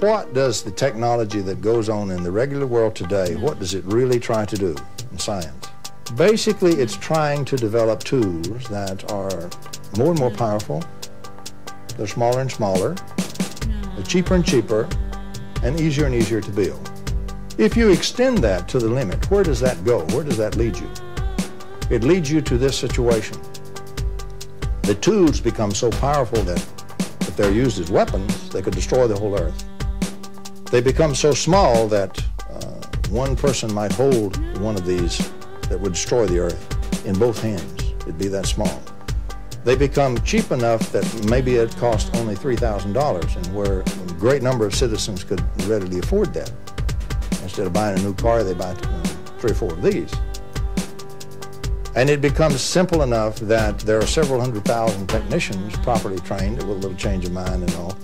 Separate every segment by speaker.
Speaker 1: What does the technology that goes on in the regular world today, what does it really try to do in science? Basically, it's trying to develop tools that are more and more powerful, they're smaller and smaller, they're cheaper and cheaper, and easier and easier to build. If you extend that to the limit, where does that go? Where does that lead you? It leads you to this situation. The tools become so powerful that if they're used as weapons, they could destroy the whole earth. They become so small that uh, one person might hold one of these that would destroy the earth in both hands. It'd be that small. They become cheap enough that maybe it costs only $3,000 and where a great number of citizens could readily afford that. Instead of buying a new car, they buy three or four of these. And it becomes simple enough that there are several hundred thousand technicians properly trained with a little change of mind and all,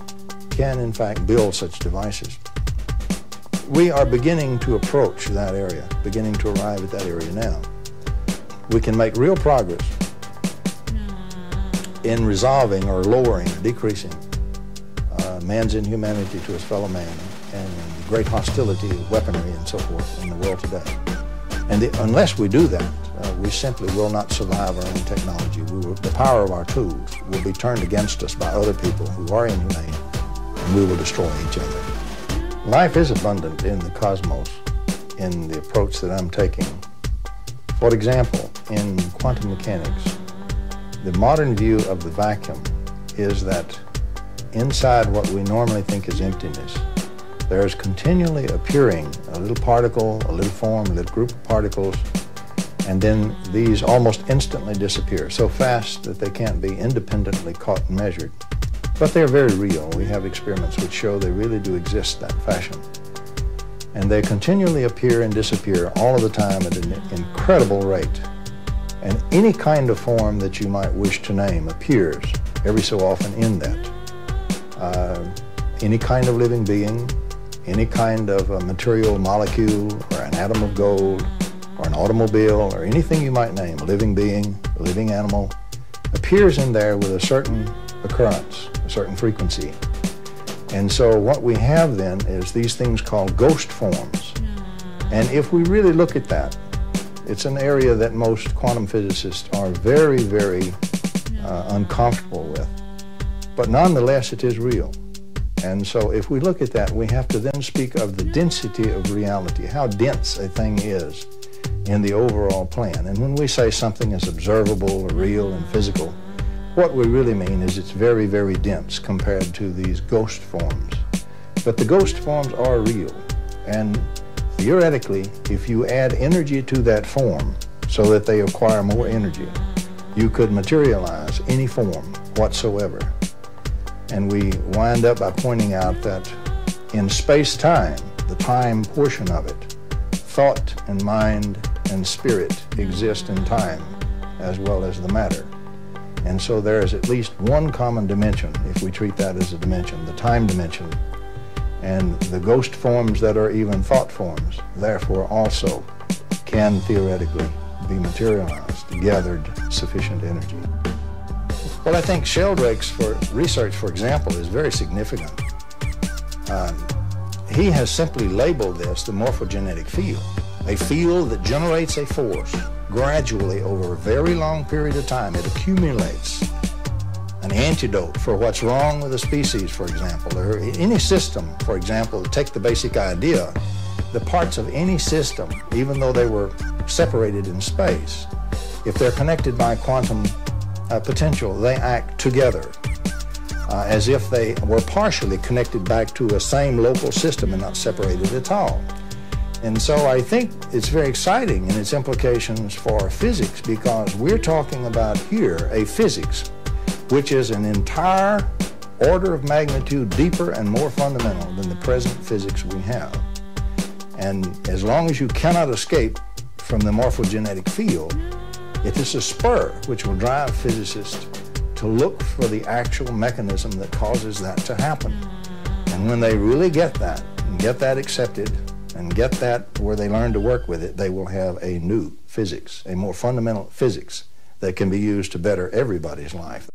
Speaker 1: can in fact build such devices. We are beginning to approach that area, beginning to arrive at that area now. We can make real progress in resolving or lowering, or decreasing uh, man's inhumanity to his fellow man and the great hostility, of weaponry, and so forth in the world today. And the, unless we do that, uh, we simply will not survive our own technology. Will, the power of our tools will be turned against us by other people who are inhumane, and we will destroy each other. Life is abundant in the cosmos in the approach that I'm taking. For example, in quantum mechanics, the modern view of the vacuum is that inside what we normally think is emptiness, there is continually appearing a little particle, a little form, a little group of particles, and then these almost instantly disappear so fast that they can't be independently caught and measured. But they're very real. We have experiments which show they really do exist that fashion. And they continually appear and disappear all of the time at an incredible rate. And any kind of form that you might wish to name appears every so often in that. Uh, any kind of living being, any kind of a material molecule or an atom of gold or an automobile or anything you might name, a living being, a living animal, appears in there with a certain occurrence, a certain frequency. And so what we have then is these things called ghost forms. Hmm. And if we really look at that, it's an area that most quantum physicists are very, very uh, hmm. uncomfortable with. But nonetheless, it is real. And so if we look at that, we have to then speak of the density of reality, how dense a thing is in the overall plan. And when we say something is observable or real and physical, hmm. What we really mean is it's very, very dense compared to these ghost forms. But the ghost forms are real. And theoretically, if you add energy to that form so that they acquire more energy, you could materialize any form whatsoever. And we wind up by pointing out that in space-time, the time portion of it, thought and mind and spirit exist in time as well as the matter. And so there is at least one common dimension, if we treat that as a dimension, the time dimension. And the ghost forms that are even thought forms, therefore also can theoretically be materialized, gathered sufficient energy. Well, I think Sheldrake's for research, for example, is very significant. Um, he has simply labeled this the morphogenetic field, a field that generates a force gradually over a very long period of time. It accumulates an antidote for what's wrong with a species, for example, or any system, for example, take the basic idea, the parts of any system, even though they were separated in space, if they're connected by quantum uh, potential, they act together uh, as if they were partially connected back to a same local system and not separated at all. And so I think it's very exciting in its implications for physics because we're talking about here a physics which is an entire order of magnitude deeper and more fundamental than the present physics we have. And as long as you cannot escape from the morphogenetic field, it is a spur which will drive physicists to look for the actual mechanism that causes that to happen. And when they really get that, and get that accepted, and get that where they learn to work with it, they will have a new physics, a more fundamental physics that can be used to better everybody's life.